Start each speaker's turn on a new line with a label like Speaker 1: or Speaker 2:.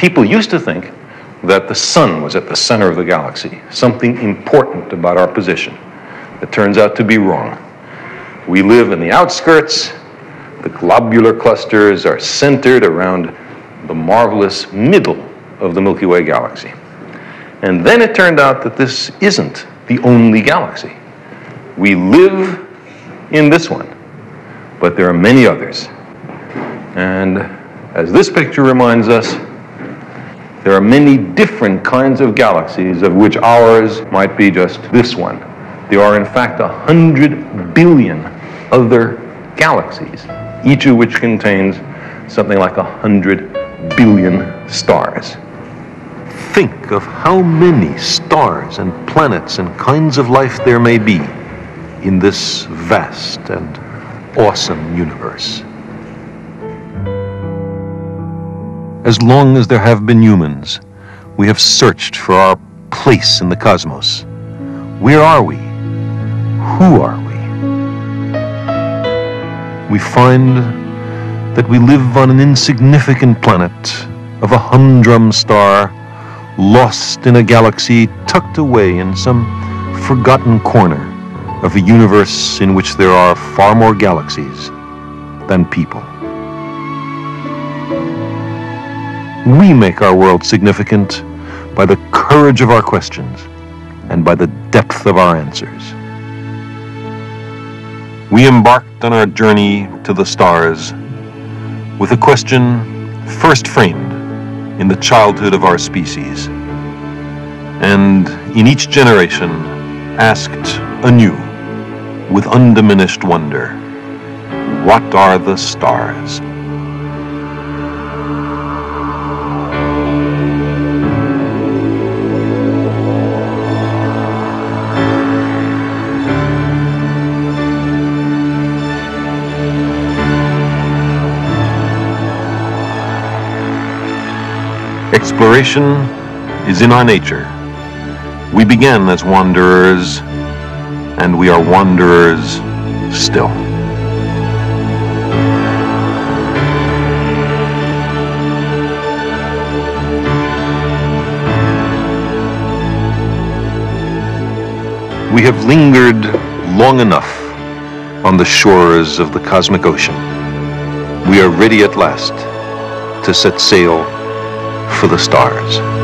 Speaker 1: People used to think that the sun was at the center of the galaxy, something important about our position. It turns out to be wrong. We live in the outskirts. The globular clusters are centered around the marvelous middle of the Milky Way galaxy. And then it turned out that this isn't the only galaxy. We live in this one, but there are many others. And as this picture reminds us, there are many different kinds of galaxies, of which ours might be just this one. There are, in fact, a hundred billion other galaxies, each of which contains something like a hundred billion stars. Think of how many stars and planets and kinds of life there may be in this vast and awesome universe. As long as there have been humans, we have searched for our place in the cosmos. Where are we? Who are we? We find that we live on an insignificant planet of a humdrum star lost in a galaxy tucked away in some forgotten corner of a universe in which there are far more galaxies than people. We make our world significant by the courage of our questions and by the depth of our answers. We embarked on our journey to the stars with a question first framed in the childhood of our species, and in each generation asked anew with undiminished wonder what are the stars? Exploration is in our nature. We began as wanderers, and we are wanderers still. We have lingered long enough on the shores of the cosmic ocean. We are ready at last to set sail for the stars.